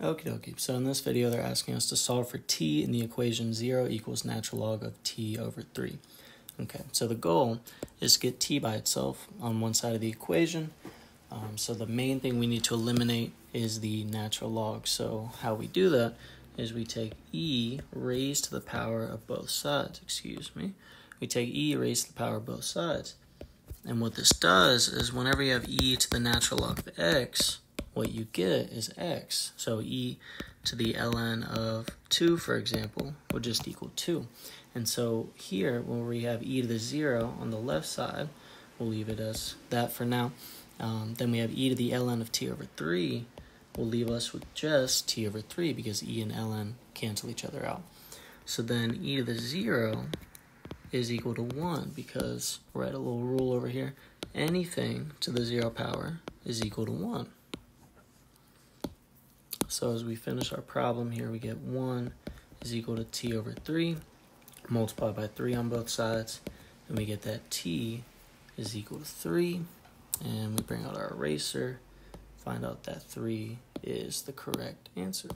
Okie dokie. So in this video, they're asking us to solve for t in the equation 0 equals natural log of t over 3. Okay, so the goal is to get t by itself on one side of the equation. Um, so the main thing we need to eliminate is the natural log. So how we do that is we take e raised to the power of both sides, excuse me. We take e raised to the power of both sides. And what this does is whenever you have e to the natural log of x, what you get is x. So e to the ln of 2, for example, would just equal 2. And so here, when we have e to the 0 on the left side, we'll leave it as that for now. Um, then we have e to the ln of t over 3 will leave us with just t over 3 because e and ln cancel each other out. So then e to the 0 is equal to 1 because, write a little rule over here, anything to the 0 power is equal to 1. So as we finish our problem here, we get 1 is equal to t over 3, multiply by 3 on both sides, and we get that t is equal to 3. And we bring out our eraser, find out that 3 is the correct answer.